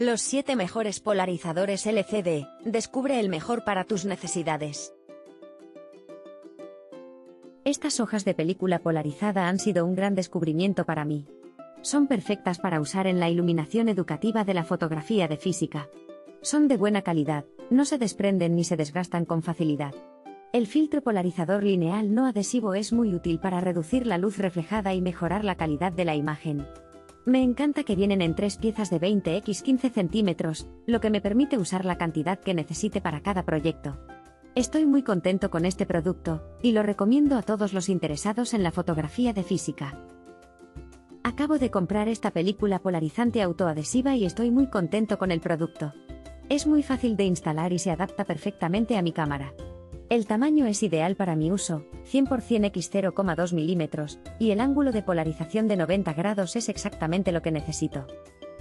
Los 7 mejores polarizadores LCD. Descubre el mejor para tus necesidades. Estas hojas de película polarizada han sido un gran descubrimiento para mí. Son perfectas para usar en la iluminación educativa de la fotografía de física. Son de buena calidad, no se desprenden ni se desgastan con facilidad. El filtro polarizador lineal no adhesivo es muy útil para reducir la luz reflejada y mejorar la calidad de la imagen. Me encanta que vienen en tres piezas de 20 x 15 centímetros, lo que me permite usar la cantidad que necesite para cada proyecto. Estoy muy contento con este producto, y lo recomiendo a todos los interesados en la fotografía de física. Acabo de comprar esta película polarizante autoadhesiva y estoy muy contento con el producto. Es muy fácil de instalar y se adapta perfectamente a mi cámara. El tamaño es ideal para mi uso, 100% x 0,2 milímetros, y el ángulo de polarización de 90 grados es exactamente lo que necesito.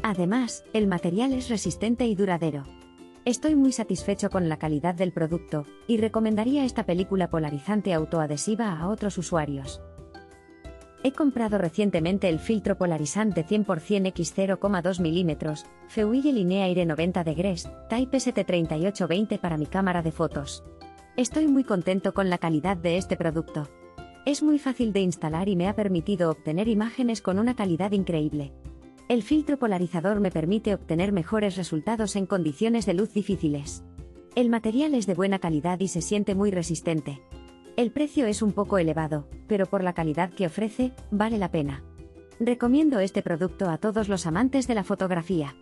Además, el material es resistente y duradero. Estoy muy satisfecho con la calidad del producto, y recomendaría esta película polarizante autoadhesiva a otros usuarios. He comprado recientemente el filtro polarizante 100% x 0,2 mm, Feuille Lineaire 90 degrees, Type ST3820 para mi cámara de fotos. Estoy muy contento con la calidad de este producto. Es muy fácil de instalar y me ha permitido obtener imágenes con una calidad increíble. El filtro polarizador me permite obtener mejores resultados en condiciones de luz difíciles. El material es de buena calidad y se siente muy resistente. El precio es un poco elevado, pero por la calidad que ofrece, vale la pena. Recomiendo este producto a todos los amantes de la fotografía.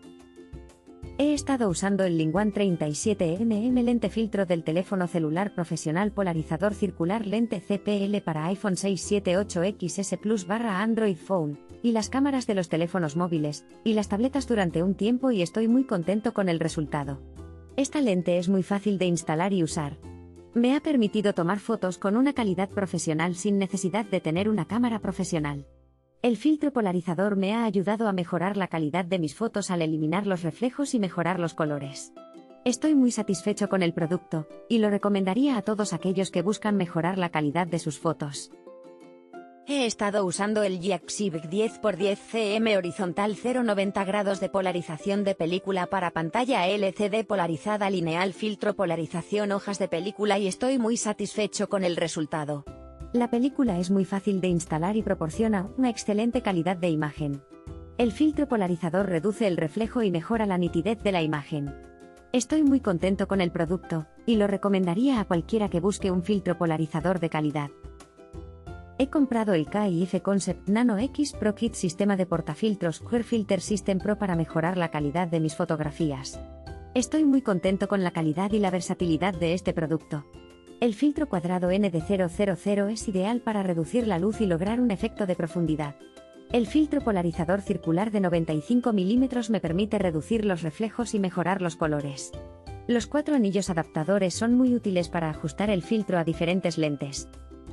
He estado usando el Lingwan 37mm lente filtro del teléfono celular profesional polarizador circular lente CPL para iPhone 6, 7, 8XS Plus barra Android Phone, y las cámaras de los teléfonos móviles, y las tabletas durante un tiempo y estoy muy contento con el resultado. Esta lente es muy fácil de instalar y usar. Me ha permitido tomar fotos con una calidad profesional sin necesidad de tener una cámara profesional. El filtro polarizador me ha ayudado a mejorar la calidad de mis fotos al eliminar los reflejos y mejorar los colores. Estoy muy satisfecho con el producto, y lo recomendaría a todos aquellos que buscan mejorar la calidad de sus fotos. He estado usando el Civic 10x10 cm horizontal 090 grados de polarización de película para pantalla LCD polarizada lineal filtro polarización hojas de película y estoy muy satisfecho con el resultado. La película es muy fácil de instalar y proporciona una excelente calidad de imagen. El filtro polarizador reduce el reflejo y mejora la nitidez de la imagen. Estoy muy contento con el producto, y lo recomendaría a cualquiera que busque un filtro polarizador de calidad. He comprado el KIF Concept Nano X Pro Kit Sistema de portafiltros Queer Filter System Pro para mejorar la calidad de mis fotografías. Estoy muy contento con la calidad y la versatilidad de este producto. El filtro cuadrado ND000 es ideal para reducir la luz y lograr un efecto de profundidad. El filtro polarizador circular de 95 mm me permite reducir los reflejos y mejorar los colores. Los cuatro anillos adaptadores son muy útiles para ajustar el filtro a diferentes lentes.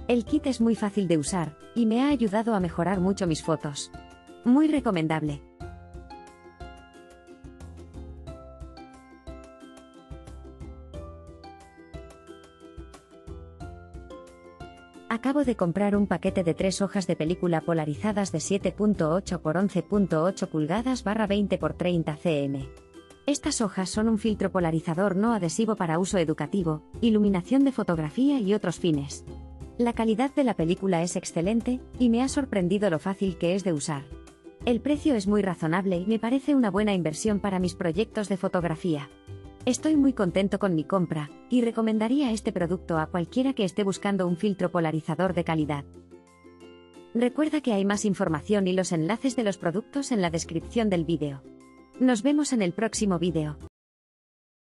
El kit es muy fácil de usar, y me ha ayudado a mejorar mucho mis fotos. Muy recomendable. Acabo de comprar un paquete de tres hojas de película polarizadas de 7.8 x 11.8 pulgadas barra 20 x 30 cm. Estas hojas son un filtro polarizador no adhesivo para uso educativo, iluminación de fotografía y otros fines. La calidad de la película es excelente, y me ha sorprendido lo fácil que es de usar. El precio es muy razonable y me parece una buena inversión para mis proyectos de fotografía. Estoy muy contento con mi compra, y recomendaría este producto a cualquiera que esté buscando un filtro polarizador de calidad. Recuerda que hay más información y los enlaces de los productos en la descripción del vídeo. Nos vemos en el próximo vídeo.